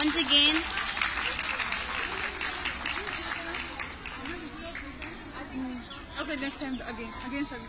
Once again. Okay, next time again. Again sabi